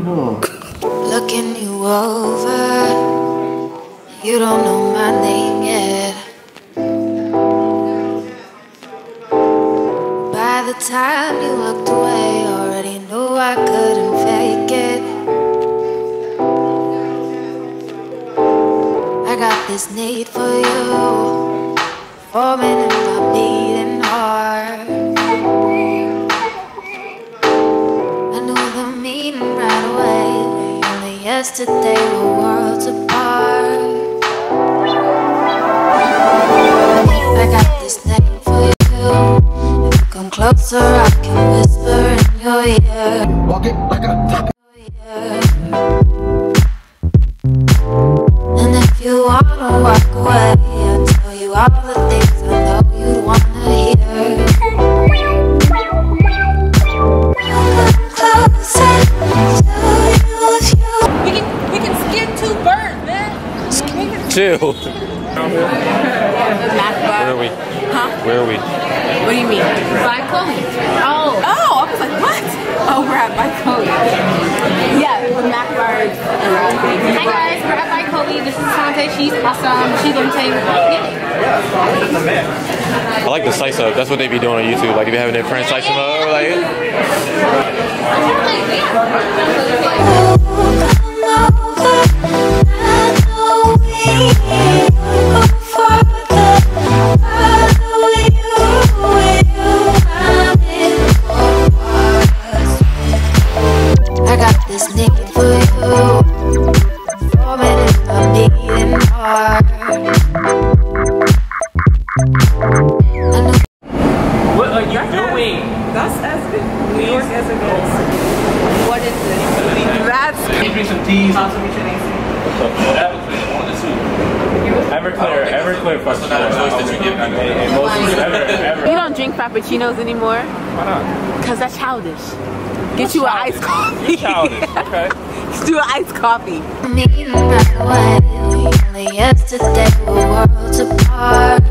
Looking you over, you don't know my name yet. By the time you looked away, already knew I couldn't fake it. I got this need for you, forming in my beating yesterday were worlds apart. I got this name for you. If you come closer, I can whisper in your ear. Walk it like a talk. And if you wanna walk away, I'll tell you all the Chill. Where are we? Huh? Where are we? What do you mean? By Chloe. Oh. Oh, I was like, what? Oh, we're at by Chloe. Yeah, the Mac bars. Hi guys, we're at by Chloe. This is Sante. She's awesome. She's gonna take. Yeah. I like the slice up. That's what they be doing on YouTube. Like if you're having their friends slice them up, like this need for you. Forming in my beating heart. I know What are you doing? That's as good. New York as it goes. What is this? That's Can you bring some teas? Everclear, Everclear fucks you don't drink frappuccinos anymore Why not? because that's childish. Get you an iced coffee. Childish. Okay. Just do an iced coffee. mean right away. Only yesterday were worlds apart.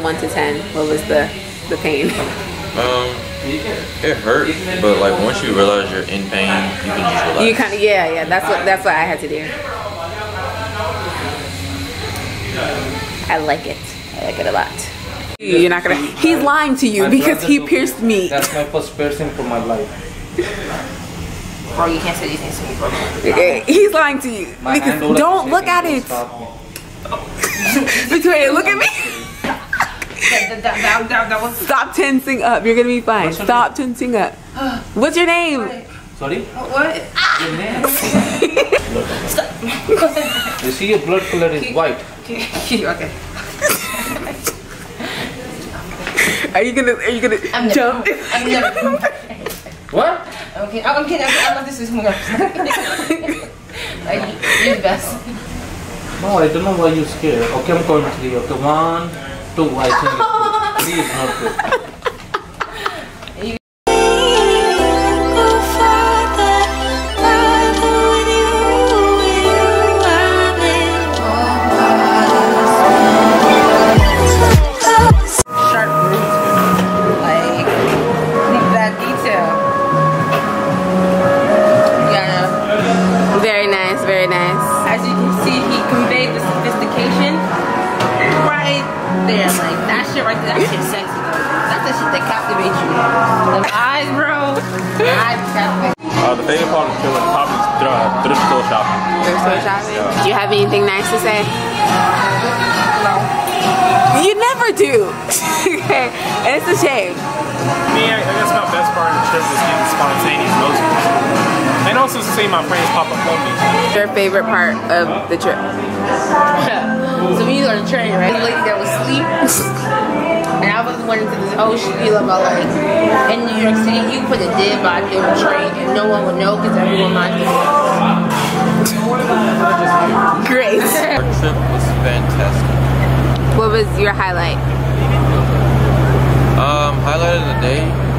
The one to ten. What was the the pain? um, it hurt, but like once you realize you're in pain, you can just relax. You kind of yeah yeah. That's what that's what I had to do. I like it. I like it a lot. You're not gonna. He's lying to you because he pierced me. That's my first piercing for my life. Bro, you can't say these things to me, bro. Okay, He's lying to you because don't look at it. stop. Victoria, look at me. That, that, that, that, that was. Stop tensing up. You're gonna be fine. What's your Stop tensing up. What's your name? Sorry? What? Your name? Stop. you see your blood color is white. okay. Are you gonna? Are you gonna I'm jump? I'm never. What? Okay, I'm kidding. I'm not. This is more. You're the best. No, I don't know why you're scared. Okay, I'm counting three. Okay, one, two, I think it's good. Three is not good. Shit right there. That shit sexy though. That's the shit that captivates you. The eyes, bro. The eyes captivate. Uh, the favorite part of killing probably thrift, thrift store shopping. Thrift store shopping. Do you have anything nice to say? No. You never do. okay, and it's a shame. Me, I, I guess my best part of the trip was getting spontaneous nostrils. And also to see my friends pop up on me. Your favorite part of the trip? so we was on the train, right? The lady that was asleep. Went into this whole spiel about like in New York City you put a dead body on a train and no one would know because everyone minded Great. Our trip was fantastic. What was your highlight? Um, highlight of the day